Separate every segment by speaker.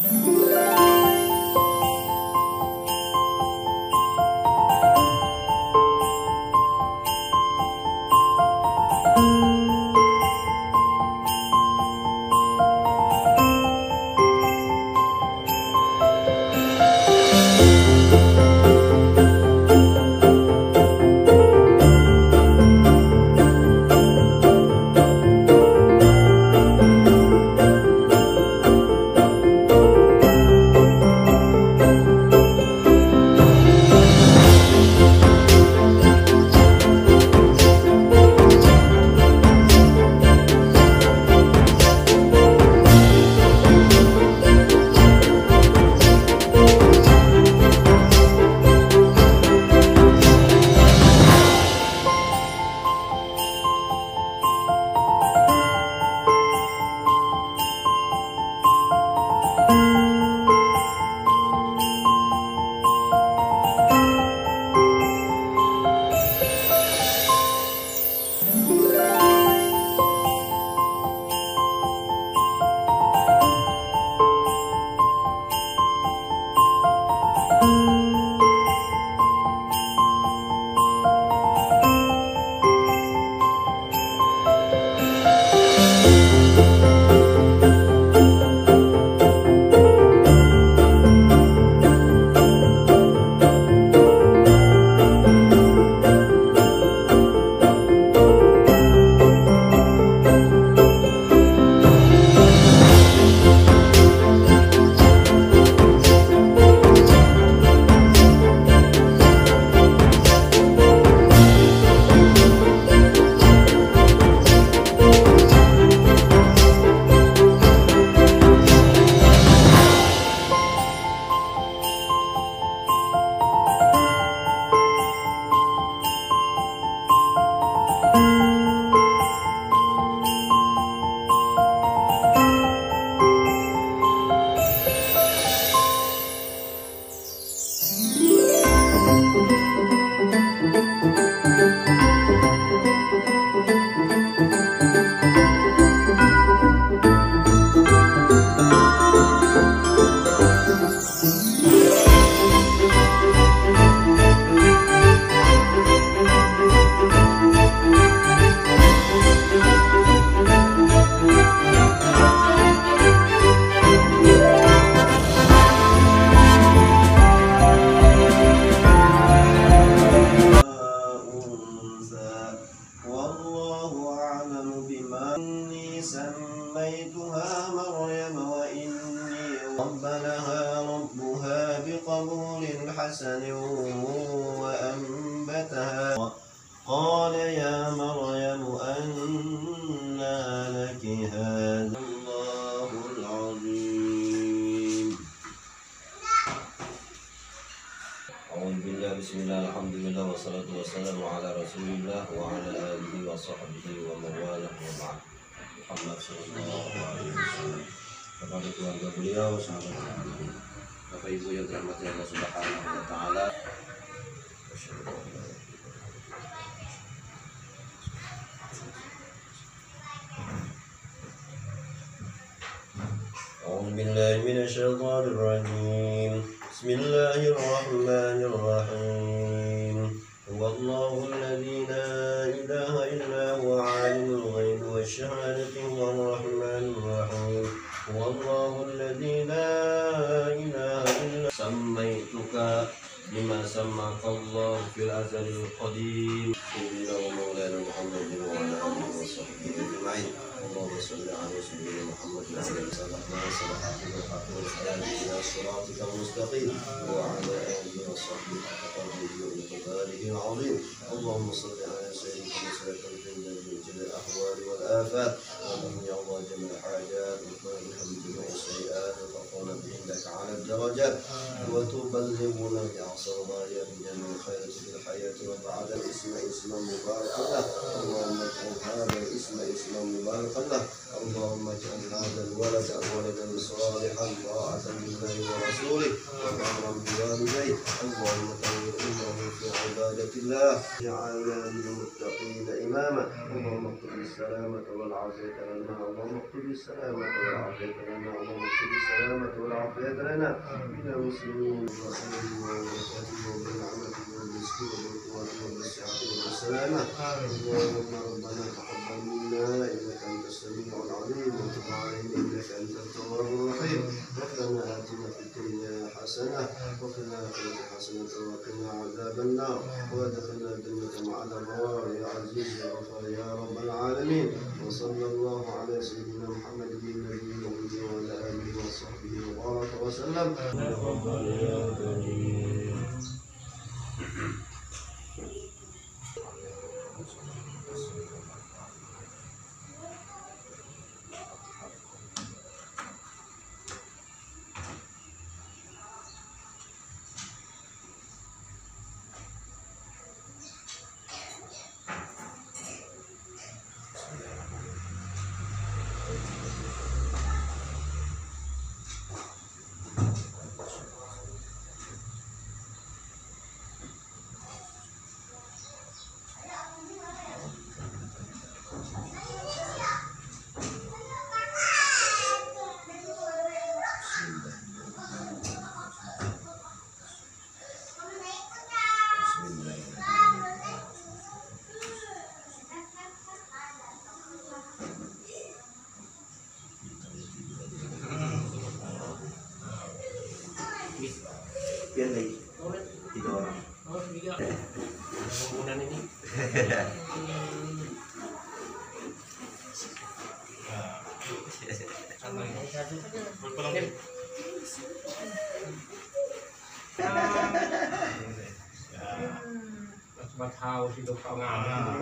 Speaker 1: Thank you. Thank you. قبلها ربها بقبول حسن وأنبتها قال يا مريم أنى لك هذا الله العظيم أعوذ بالله بسم الله الحمد لله والصلاة والسلام على رسول الله وعلى آله وصحبه ومن والاه وبعد محمد صلى الله عليه وسلم kepada keluarga beliau sahabat Bapak Ibu yang terhormat Allah Subhanahu wa taala. بالله من الشيطان الرجيم بسم الله الرحمن الرحيم هو الله الذي لا إله إلا هو عالم الغيب والشهادة هو الرحمن الرحيم هو الله الذي لا إله إلا سميتك بما سماك الله في الأزل القديم سيدنا ومولانا محمد وعلى آله وصحبه أجمعين اللهم صل على سيدنا محمد وعلى آله وصحبه أجمعين وسلم إلى صراطك المستقيم وعلى آله وصحبه حق قدره العظيم اللهم صل على سيدنا محمد أجمعين جميع الأحوال والآفات ومن يرضى جميع الحاجات ويذهب جميع السيئات وترفعنا بإنك على الدرجات وتبلغنا بأعصى يا من الخير في الحياة وبعد الاسم اسما مباركا له اللهم اجعل هذا الاسم اسما مباركا له اللهم اجعل هذا الولد ولدا صالحا طاعة لله ورسوله وبرا بوالديه اللهم اجعل عبادة الله جعلنا للمتقين إماما اللهم اكتب السلامة والعافية لنا اللهم اكتب السلامة والعافية لنا اللهم اكتب السلامة والعافية لنا من المسلمين والرسول والرسول وبالنعمة والمسكين والقوة والصحة والسلامة اللهم ربنا تقبل منا إنك أنت السميع العليم وتب علينا إنك وقنا عذاب حسنة وقنا عذاب النار ودخلنا الجنة مع الأبرار يا عزيز يا غفار يا رب العالمين وصلى الله على سيدنا محمد النبي الأمي وعلى آله وصحبه وبارك وسلم. Langsung tahu sih kau ngam.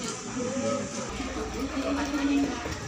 Speaker 1: Thank you.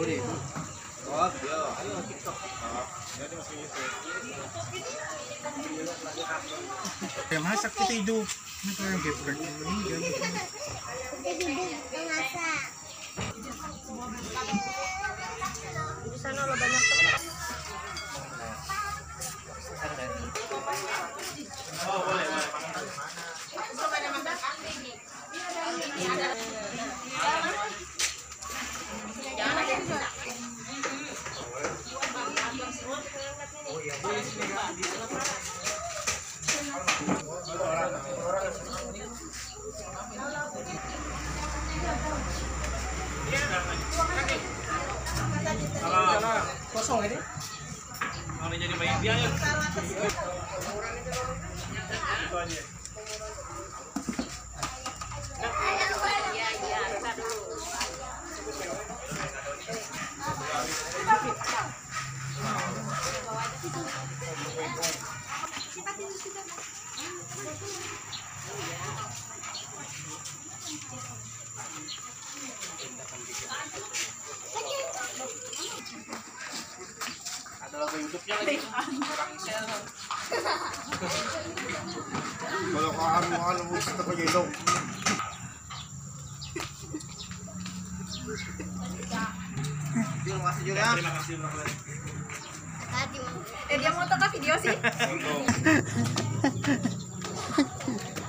Speaker 1: Yuri. Oh, yo. TikTok. jadi masih gitu. masak kita itu. Ini tuh yang geprek ini. masak. Di sana lo banyak kosong ini mau jadi banyak dia ya apa hidupnya lagi kalau kahan mau anu tetap jadi dong. terima kasih juga ya, terima kasih eh dia mau tetap video sih